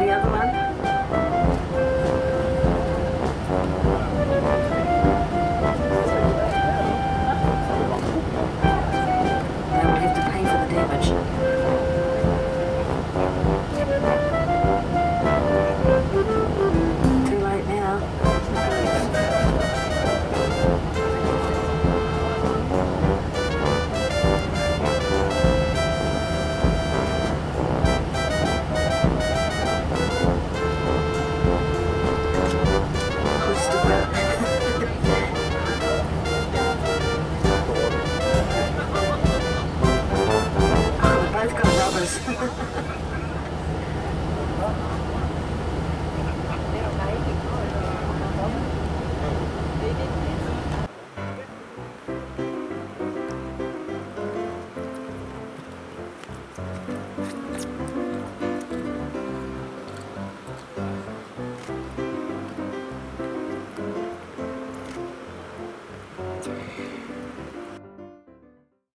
the other one?